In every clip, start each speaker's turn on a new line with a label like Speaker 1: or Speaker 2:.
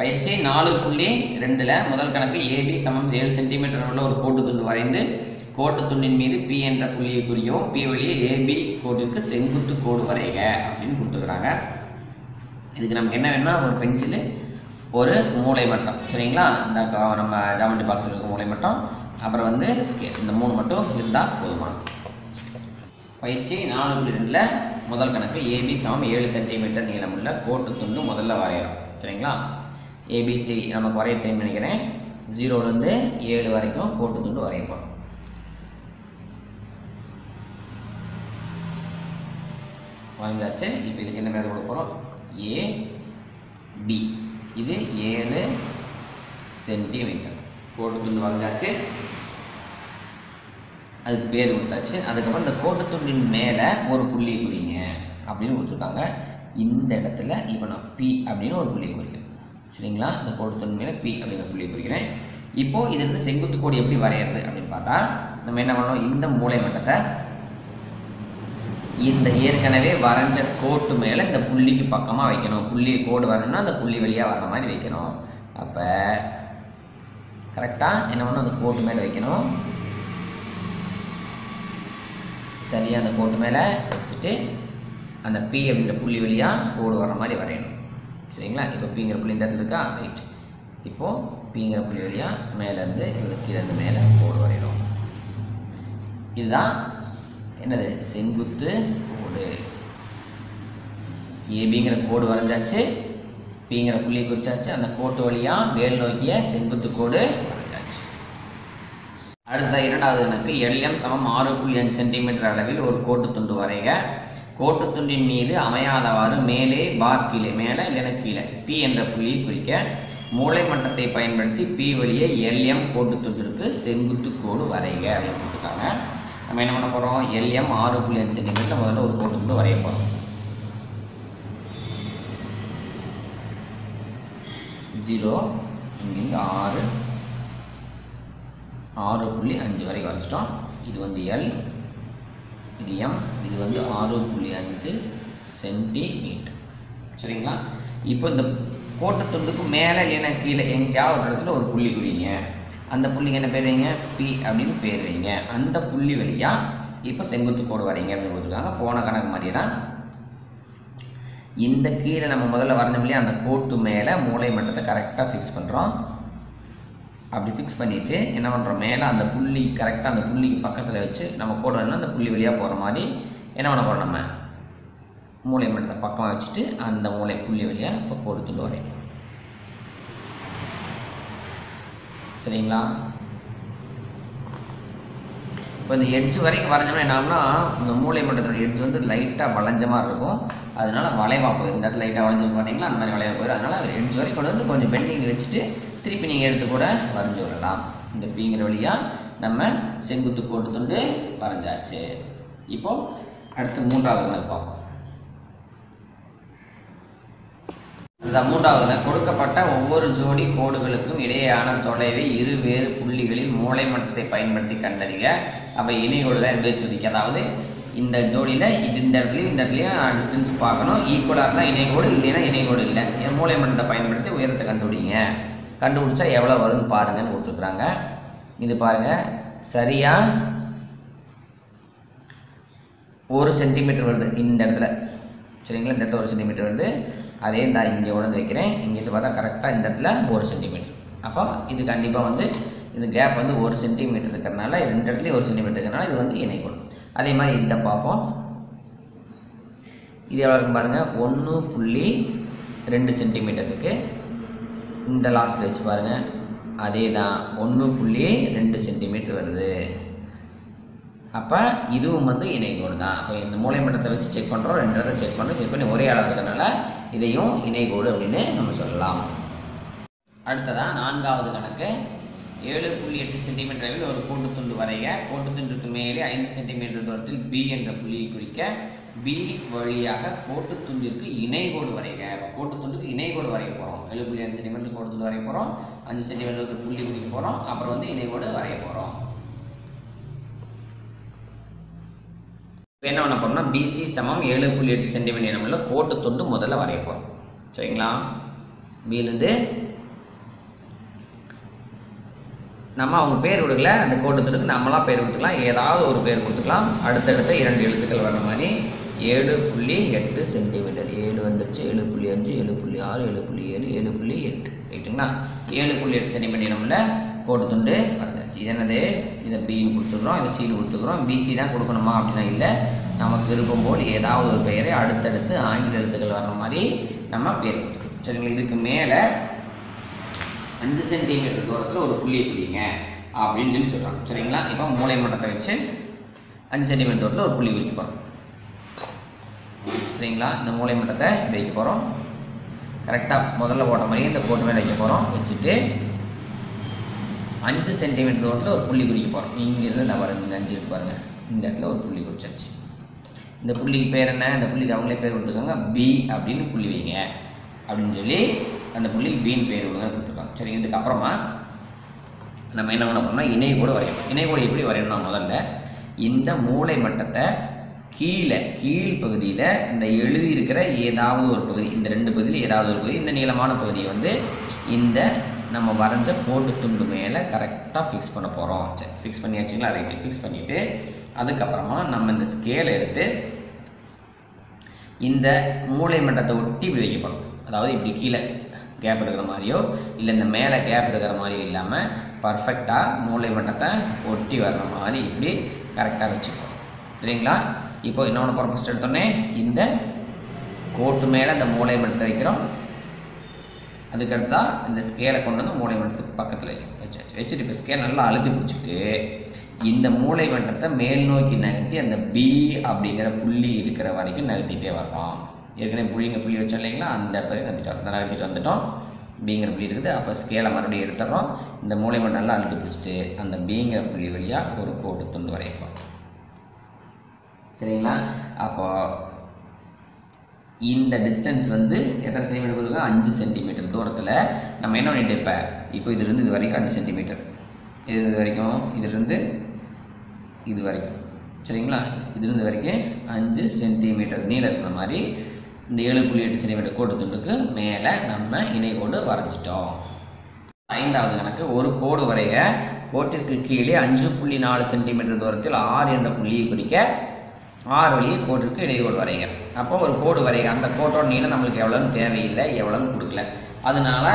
Speaker 1: பயிற்சி நாலு புள்ளி ரெண்டில் முதல் கணக்கு ஏபி சமம் ஏழு சென்டிமீட்டர் உள்ள ஒரு கோட்டு துண்டு வரைந்து கோட்டு துண்டின் மீது பி என்ற புள்ளியை குறிக்கவும் பி வழியே ஏபி கோட்டிற்கு செங்குத்து கோடு வரைக அப்படின்னு கொடுத்துருக்குறாங்க இதுக்கு நமக்கு என்ன வேணும்னா ஒரு பென்சிலு ஒரு மூளை மட்டம். சரிங்களா? இந்த நம்ம ஜாமெண்ட்ரி பாக்ஸில் இருக்க மூளை மட்டம் அப்புறம் வந்து ஸ்கேல் இந்த மூணு மட்டும் இருந்தால் போதுமானம் பயிற்சி நாலு புள்ளி ரெண்டில் முதல் கணக்கு ஏபி சமம் ஏழு சென்டிமீட்டர் நீளமுள்ள கோட்டு துண்டு முதல்ல வரைகிறோம் சரிங்களா? ஏபிசி நமக்கு வரைய டைம் நினைக்கிறேன். ஜீரோலேருந்து ஏழு வரைக்கும் கோட்டு துண்டு வரைய போகிறோம் வரைஞ்சாச்சு இப்போ இதுக்கு என்ன பேர் கொடுக்க போகிறோம் ஏ பி இது ஏழு சென்டிமீட்டர் கோட்டு துண்டு வரைஞ்சாச்சு அதுக்கு பேர் கொடுத்தாச்சு. அதுக்கப்புறம் இந்த கோட்டு துண்டின் மேலே ஒரு புள்ளி குறிங்க அப்படின்னு கொடுத்துருக்காங்க. இந்த இடத்துல இப்போ நான் பி அப்படின்னு ஒரு புள்ளி குறிக்கிறேன் சரிங்களா? இந்த கோட்டு துண்டு மேலே பி அப்படிங்கிற புள்ளி குறிக்கிறேன். இப்போ இது வந்து செங்குத்து கோடு எப்படி வரையிறது அப்படின்னு பார்த்தா நம்ம என்ன பண்ணோம் இந்த மூளை மட்டத்தை இந்த ஏற்கனவே வரைஞ்ச கோட்டு மேலே இந்த புள்ளிக்கு பக்கமாக வைக்கணும். புள்ளி கோடு வரணும்னா அந்த புள்ளி வழியாக வர்ற மாதிரி வைக்கணும். அப்போ கரெக்டாக என்ன பண்ணணும்? அந்த கோட்டு மேலே வைக்கணும். சரியாக அந்த கோட்டு மேலே வச்சுட்டு அந்த பி அப்படின்ற புள்ளி வழியாக கோடு வர மாதிரி வரையணும். சரிங்களா? இப்போ பிங்கிற புள்ளி இந்த இடத்துல இருக்கா? ரைட் இப்போது பிங்கிற புள்ளி வழியாக மேலேருந்து இதில் கீழேருந்து மேலே கோடு வரையணும். இதுதான் என்னது? செங்குத்து கோடு. ஏபிங்கிற கோடு வரைஞ்சாச்சு. பிங்கிற புள்ளி குறிச்சாச்சு. அந்த கோட்டு வழியாக மேல் நோக்கிய செங்குத்து கோடு வரைஞ்சாச்சு. அடுத்த இரண்டாவது எனக்கு எல்எம் சமம் ஆறு புள்ளி அஞ்சு சென்டிமீட்டர் அளவில் ஒரு கோட்டு துண்டு வரைக. கோட்டு துண்டின் மீது அமையாதவாறு மேலே பார் கீழே மேலே இல்லைன்னா கீழே பி என்ற புள்ளியை குறிக்க மூளை மட்டத்தை பயன்படுத்தி பி வழியே எல்எம் கோட்டு துண்டிற்கு செங்குத்து கோடு வரைக அப்படின்னு கொடுத்துருக்காங்க நம்ம என்ன பண்ண போகிறோம் எல்எம் ஆறு புள்ளி அஞ்சு சென்டிமீட்டர் முதல்ல ஒரு கோட்டு துண்டு வரைய போகிறோம் ஜீரோ இங்கிருந்து ஆறு ஆறு புள்ளி அஞ்சு வரை வரைச்சிட்டோம் இது வந்து எல் இது எம் இது வந்து ஆறு புள்ளி அஞ்சு சென்டிமீட்டர். சரிங்களா? இப்போ இந்த கோட்டத்துண்டுக்கு மேலே இல்லைன்னா கீழே எங்கேயாவது ஒரு இடத்துல ஒரு புள்ளி குறிங்க. அந்த புள்ளிக்கு என்ன பேர் வைங்க? பி அப்படின்னு பேர் வைங்க. அந்த புள்ளி வழியாக இப்போ செங்குத்து கோடு வரைங்க அப்படின்னு கொடுத்துருக்காங்க. போன கணக்கு மாதிரி தான். இந்த கீழே நம்ம முதல்ல வரணும் இல்லையா? அந்த கோட்டு மேலே மூளை மட்டத்தை கரெக்டாக ஃபிக்ஸ் பண்ணுறோம் அப்படி ஃபிக்ஸ் பண்ணிவிட்டு என்ன பண்ணுறோம் மேலே அந்த புள்ளி கரெக்டாக அந்த புள்ளிக்கு பக்கத்தில் வச்சு நம்ம கோடு அந்த புள்ளி வழியாக போகிற மாதிரி என்ன பண்ண போகிறோம் நம்ம? மூளை மட்டத்தை பக்கமாக வச்சுட்டு அந்த மூளை புள்ளி வழியாக இப்போ கோடு துண்டு சரிங்களா? இப்போ இந்த எட்ஜ் வரைக்கும் வரைஞ்சோம்னா என்ன ஆகும்னா இந்த மூளை மட்டத்தோட எட்ஜ் வந்து லைட்டாக வளைஞ்ச மாதிரி இருக்கும். அதனால வளைவாக போயிடும் இந்த இடத்துல லைட்டாக வளைஞ்சு பார்த்தீங்களா அந்த மாதிரி வளைவாக போயிடும் அதனால் எட்ஜ் வரைக்கும் கொண்டு வந்து கொஞ்சம் பெண்டிங் வச்சுட்டு திருப்பி நீங்கள் எடுத்து கூட வரைஞ்சி விடலாம். இந்த பிங்கிற வழியாக நம்ம செங்குத்து கோட்டு துண்டு வரைஞ்சாச்சு. இப்போ அடுத்து மூன்றாவது கணக்கு பார்ப்போம். இந்த மூன்றாவதுல கொடுக்கப்பட்ட ஒவ்வொரு ஜோடி கோடுகளுக்கும் இடையேயான தொலைவை இரு வேறு புள்ளிகளில் மூளை மட்டத்தை பயன்படுத்தி கண்டறிய அவை இணைகோடுல எப்படி சோதிக்க அதாவது இந்த ஜோடியில் இது இந்த இடத்துலையும் இந்த இடத்துலையும் டிஸ்டன்ஸ் பார்க்கணும். ஈக்குவலாக இருந்தால் இணைகோடு இல்லைன்னா இணைகோடு இல்லை. மூளை மட்டத்தை பயன்படுத்தி உயரத்தை கண்டுபிடிங்க. கண்டுபிடிச்சா எவ்வளோ வரும்னு பாருங்கன்னு கொடுத்துருக்குறாங்க. இது பாருங்கள் சரியாக ஒரு சென்டிமீட்டர் வருது இந்த இடத்துல. சரிங்களா? இந்த இடத்துல ஒரு சென்டிமீட்டர் வருது. அதே தான் இங்கே உணர்ந்து வைக்கிறேன். இங்கேருந்து பார்த்தா கரெக்டாக இந்த இடத்துல ஒரு சென்டிமீட்டர் அப்போ இது கண்டிப்பாக வந்து இந்த கேப் வந்து ஒரு சென்டிமீட்டர் இருக்கிறனால ரெண்டு இடத்துலையும் ஒரு சென்டிமீட்டர் இருக்கிறனால இது வந்து இணைக்கணும் அதே மாதிரி இந்த பார்ப்போம். இது எவ்வளோ இருக்கு பாருங்கள் ஒன்று புள்ளி ரெண்டு சென்டிமீட்டர் இருக்குது இந்த லாஸ்ட்டில் வச்சு பாருங்கள் அதே தான் ஒன்று புள்ளி ரெண்டு சென்டிமீட்டர் வருது. அப்போ இதுவும் வந்து இணைகோடு தான். அப்போ இந்த மூளை மட்டத்தை வச்சு செக் பண்ணுறோம் ரெண்டு இடத்த செக் பண்ணுறோம் செக் பண்ணி ஒரே அளவு இருக்கிறதுனால இதையும் இணைகோடு அப்படின்னு நம்ம சொல்லலாம். அடுத்ததாக நான்காவது கணக்கு. ஏழு புள்ளி எட்டு சென்டிமீட்டர் அளவில் ஒரு கோட்டு துண்டு வரைக. கோட்டு துண்டுக்கு மேலே ஐந்து சென்டிமீட்டர் தூரத்தில் பி என்ற புள்ளியை குறிக்க பி வழியாக கோட்டு துண்டிற்கு இணைகோடு வரைக. கோட்டு துண்டுக்கு இணைகோடு வரைய போகிறோம் ஏழு புள்ளி அஞ்சு சென்டிமீட்டர் கோட்டு துண்டு வரைய போகிறோம் அஞ்சு சென்டிமீட்டருக்கு புள்ளி குறிக்க போகிறோம் அப்புறம் வந்து இணைகோடு வரைய போகிறோம் இப்போ என்ன பண்ண போறோம்னா பிசி சமம். ஏழு புள்ளி எட்டு சென்டிமீட்டர் நம்மள கோட்டு துண்டு முதல்ல வரைய போகிறோம் சரிங்களா? பிலேருந்து நம்ம அவங்க பேர் கொடுக்கல அந்த கோட்டுத்துக்கு நம்மளாம் பேர் கொடுத்துக்கலாம். ஏதாவது ஒரு பேர் கொடுத்துக்கலாம். அடுத்தடுத்த இரண்டு எழுத்துக்கள் வர்ற மாதிரி ஏழு புள்ளி எட்டு சென்டிமீட்டர் ஏழு வந்துருச்சு. ஏழு புள்ளி அஞ்சு ஏழு புள்ளி ஆறு ஏழு புள்ளி ஏழு ஏழு புள்ளி எட்டு. ரைட்டுங்களா ஏழு புள்ளி எட்டு சென்டிமீட்டர் நம்மள கோட்டு துண்டு வரைஞ்சாச்சு இது என்னது? இதை பின்னு கொடுத்துக்குறோம் இதை சீடு கொடுத்துக்குறோம் பிசி தான் கொடுக்கணுமா அப்படின்னா இல்லை. நமக்கு விருப்பம் போல் ஏதாவது ஒரு பெயரை அடுத்தடுத்து ஆங்கில எழுத்துக்கள் வர்ற மாதிரி நம்ம பேர் கொடுத்துருக்கோம் சரிங்களா? இதுக்கு மேலே அஞ்சு சென்டிமீட்டர் தூரத்தில் ஒரு புள்ளியை பிடிங்க அப்படின்னு சொல்லி சொல்கிறாங்க சரிங்களா? இப்போ மூளை மட்டத்தை வச்சு அஞ்சு சென்டிமீட்டர் தூரத்தில் ஒரு புள்ளி குறிக்க போகிறோம் சரிங்களா? இந்த மூளை மட்டத்தை வைக்க போகிறோம் கரெக்டாக முதல்ல போட்ட மாதிரி இந்த போட்டு மேலே வைக்க போகிறோம் வச்சுட்டு அஞ்சு சென்டிமீட்டர் தூரத்தில் ஒரு புள்ளி குறிக்க போகிறோம் இங்கேருந்து இந்த பாருங்க இந்த அஞ்சு இருக்கு பாருங்கள் இந்த இடத்துல ஒரு புள்ளி குறிச்சாச்சு இந்த புள்ளிக்கு பேர் என்ன? இந்த புள்ளிக்கு அவங்களே பேர் கொடுத்துருக்காங்க. பி அப்படின்னு புள்ளி வைங்க. அப்படின்னு சொல்லி அந்த புள்ளிக்கு பீன் பேர் கொடுங்க கொடுத்துருக்காங்க. சரி இதுக்கப்புறமா நம்ம என்ன பண்ண போனோம்னா இணை கூட வரையணும். இணை கூட எப்படி வரையணும்னா முதல்ல இந்த மூளை மட்டத்தை கீழே கீழ் பகுதியில் இந்த எழுதி இருக்கிற ஏதாவது ஒரு பகுதி இந்த ரெண்டு பகுதியில் ஏதாவது ஒரு பகுதி இந்த நீளமான பகுதியை வந்து இந்த நம்ம வரைஞ்ச கோட்டு துண்டு மேலே கரெக்டாக ஃபிக்ஸ் பண்ண போகிறோம் சரி ஃபிக்ஸ் பண்ணியாச்சுங்களா? ரைட்டு ஃபிக்ஸ் பண்ணிவிட்டு அதுக்கப்புறமா நம்ம இந்த ஸ்கேலை எடுத்து இந்த மூளை மட்டத்தை ஒட்டி இப்படி வைக்க போகிறோம் அதாவது இப்படி கீழே கேப் இருக்கிற மாதிரியோ இல்லை இந்த மேலே கேப் இருக்கிற மாதிரியோ இல்லாமல் பர்ஃபெக்டாக மூளை மட்டத்தை ஒட்டி வர்ற மாதிரி இப்படி கரெக்டாக வச்சுப்போம் சரிங்களா இப்போ இன்னொன்று பண்ண ஃபஸ்ட் எடுத்தோடனே இந்த கோட்டு மேலே அந்த மூளை மட்டத்தை வைக்கிறோம். அதுக்கடுத்தா இந்த ஸ்கேலை கொண்டு வந்து மூளை மட்டத்துக்கு பக்கத்தில் வச்சாச்சு. வச்சுட்டு இப்போ ஸ்கேல் நல்லா அழுத்தி பிடிச்சிட்டு இந்த மூளை மட்டத்தை மேல் நோக்கி நகர்த்தி அந்த பி அப்படிங்கிற புள்ளி இருக்கிற வரைக்கும் நகர்த்திட்டே வர்றோம் ஏற்கனவே புள்ளிங்க புள்ளி வச்சோம் இல்லைங்களா? அந்த இடத்துல நகர்த்திட்டு நல்லா நகர்த்திட்டு வந்துட்டோம். பிங்கிற புள்ளி இருக்குது. அப்போ ஸ்கேலை மறுபடியும் எடுத்துடுறோம். இந்த மூலையை மட்டும் நல்லா அழுத்தி பிடிச்சிட்டு அந்த பிங்கிற புள்ளி வழியாக ஒரு கோட்டு துண்டு வரைப்போம் சரிங்களா? அப்போ இந்த டிஸ்டன்ஸ் வந்து எத்தனை சென்டிமீட்டர் கொடுத்துருக்கோம் அஞ்சு சென்டிமீட்டர் தூரத்தில். நம்ம என்ன பண்ணிட்டு இப்போ இப்போ இதுலேருந்து இது வரைக்கும் அஞ்சு சென்டிமீட்டர் இது இது வரைக்கும் இதுலேருந்து இது வரைக்கும். சரிங்களா? இதுலேருந்து வரைக்கும் அஞ்சு சென்டிமீட்டர் நீளம் இருக்கிற மாதிரி இந்த ஏழு புள்ளி எட்டு சென்டிமீட்டர் கோட்டு துண்டுக்கு மேலே நம்ம இணை வரைஞ்சிட்டோம். ஐந்தாவது கணக்கு ஒரு கோடு வரைய கோட்டிற்கு கீழே அஞ்சு புள்ளி நாலு சென்டிமீட்டர் தூரத்தில் ஆறு என்ற புள்ளியை குறிக்க ஆறு வழியை கோட்டிற்கு இடைக்கோடு வரைங்க அப்போ ஒரு கோடு வரைங்க அந்த கோட்டோட நீளம் நம்மளுக்கு எவ்வளோன்னு தேவையில்லை எவ்வளோன்னு கொடுக்கல. அதனால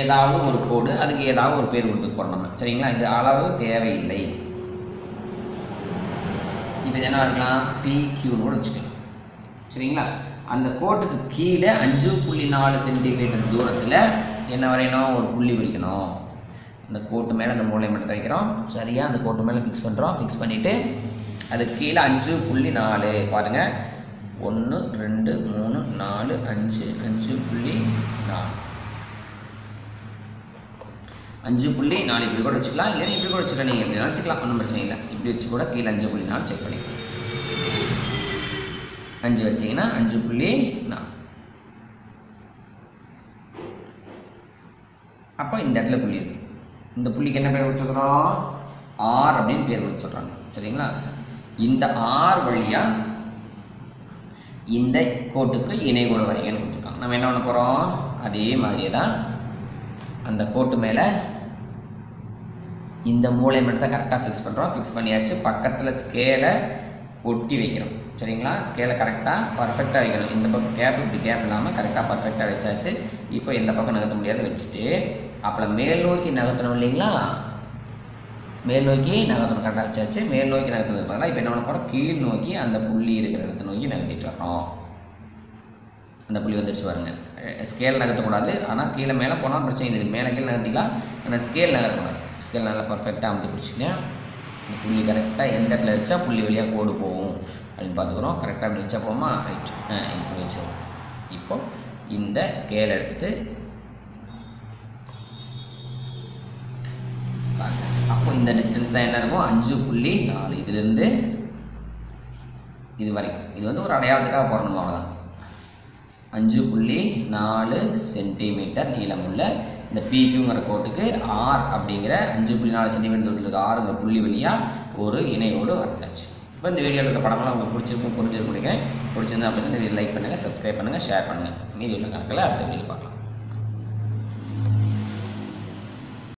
Speaker 1: ஏதாவது ஒரு கோடு அதுக்கு ஏதாவது ஒரு பேர் கொடுத்து போடணும். சரிங்களா? இது அளவு தேவையில்லை. இப்போ என்ன இருக்கலாம் பிக்யூன்னு கூட வச்சுக்கலாம். சரிங்களா? அந்த கோட்டுக்கு கீழே அஞ்சு புள்ளி நாலு சென்டிமீட்டர் தூரத்தில் என்ன வரையணும்? ஒரு புள்ளி குறிக்கணும் அந்த கோட்டு மேலே அந்த மூளை மட்டும் வைக்கிறோம் சரியாக அந்த கோட்டு மேலே ஃபிக்ஸ் பண்ணுறோம் ஃபிக்ஸ் பண்ணிவிட்டு அதுக்கு கீழே அஞ்சு புள்ளி நாலு. பாருங்கள் ஒன்று ரெண்டு மூணு நாலு அஞ்சு அஞ்சு புள்ளி நாலு. அஞ்சு புள்ளி நாலு. இப்படி கூட வச்சுக்கலாம். இல்லை இப்படி கூட வச்சுக்கலாம். நீங்கள் எப்படி வச்சுக்கலாம். ஒன்றும் பிரச்சனை இல்லை. இப்படி வச்சு கூட கீழே அஞ்சு புள்ளி நாலு செக் பண்ணிக்கலாம். அஞ்சு வச்சிங்கன்னா அஞ்சு புள்ளி நாலு. அப்போ இந்த இடத்துல புள்ளி இருக்கு. இந்த புள்ளிக்கு என்ன பேர் கொடுத்துருக்குறோம் ஆர் அப்படின்னு பேர் கொடுத்து சொல்கிறாங்க சரிங்களா? இந்த ஆர் வழியாக இந்த கோட்டுக்கு இணைகோடு வரைகன்னு கொடுத்துருக்காங்க. நம்ம என்ன பண்ண போகிறோம் அதே மாதிரியே தான் அந்த கோட்டு மேலே இந்த மூளை மட்டும் தான் கரெக்டாக ஃபிக்ஸ் பண்ணுறோம் ஃபிக்ஸ் பண்ணியாச்சு. பக்கத்தில் ஸ்கேலை ஒட்டி வைக்கிறோம். சரிங்களா? ஸ்கேலை கரெக்டாக பர்ஃபெக்டாக வைக்கணும் இந்த பக்கம் கேப் இப்படி கேப் இல்லாமல் கரெக்டாக பர்ஃபெக்டாக வச்சாச்சு. இப்போ இந்த பக்கம் நகர்த்த முடியாது வச்சுட்டு அப்புறம் மேல் நோக்கி நகர்த்தணும் இல்லைங்களா? மேல் நோக்கி நகர்த்தணும் கரெக்டாக வச்சாச்சு. மேல் நோக்கி நகர்த்துறது பார்த்தா இப்போ என்ன பண்ண போகிறோம் கீழ் நோக்கி அந்த புள்ளி இருக்கிற இடத்த நோக்கி நகர்த்திட்டு வரோம் அந்த புள்ளி வந்துடுச்சு பாருங்க. ஸ்கேல் நகர்த்தக்கூடாது. ஆனால் கீழே மேலே போனால் பிரச்சனை இல்லை. மேலே கீழே நகர்த்திக்கலாம். ஆனால் ஸ்கேல் நகர்த்தக்கூடாது. ஸ்கேல் நல்லா பர்ஃபெக்டாக அமைத்து பிடிச்சிங்க. புள்ளி கரெக்டாக எந்த இடத்துல வச்சா புள்ளி வழியாக கோடு போகும். அப்படின்னு பார்த்துக்குறோம். கரெக்டாக அப்படி வச்சா போமா ரைட் ஆ இப்படி வச்சுருவோம். இப்போ இந்த ஸ்கேல் எடுத்துட்டு அப்போ இந்த டிஸ்டன்ஸ் தான் என்ன இருக்கும்? அஞ்சு புள்ளி நாலு. இதுலேருந்து இது வரைக்கும். இது வந்து ஒரு அடையாளத்துக்காக போடணும்? அவ்வளோதான் அஞ்சு புள்ளி நாலு சென்டிமீட்டர் நீளமுள்ள இந்த பிக்யூங்கிற கோட்டுக்கு ஆர் அப்படிங்கிற அஞ்சு புள்ளி நாலு சென்டிமீட்டர் தொட்டிலுக்கு ஆறுங்கிற புள்ளி வழியாக ஒரு இணையோடு வரைஞ்சாச்சு இப்போ இந்த வீடியோவில் இருக்க படமெல்லாம் உங்களுக்கு பிடிச்சிருக்கும் புரிஞ்சிருக்கும் பிடிக்கிறேன் பிடிச்சிருந்தா அப்படின்னு லைக் பண்ணுங்கள் சப்ஸ்கிரைப் பண்ணுங்கள் ஷேர் பண்ணுங்கள் மீதி உள்ள கணக்கில் அடுத்த வீடியோ பார்க்கலாம்.